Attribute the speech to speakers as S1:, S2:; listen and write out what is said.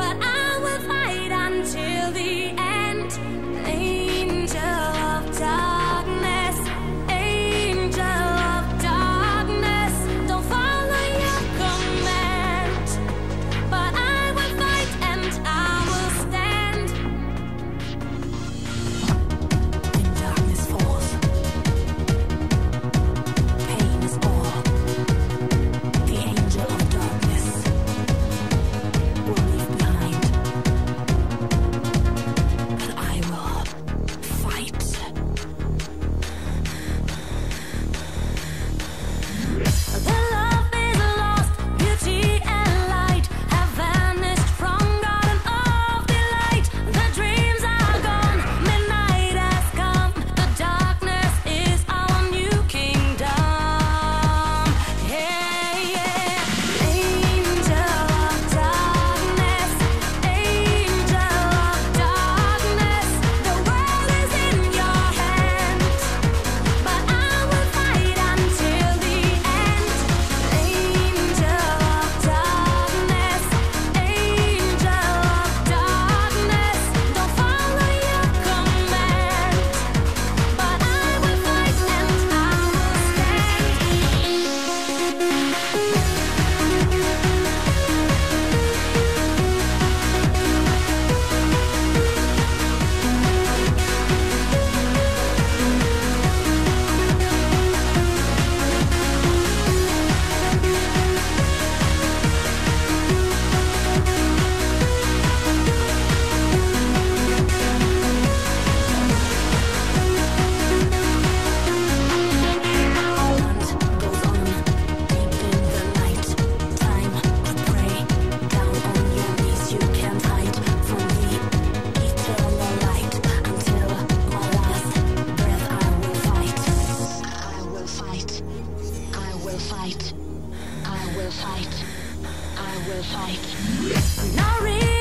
S1: but I will fight until the end. will fight. really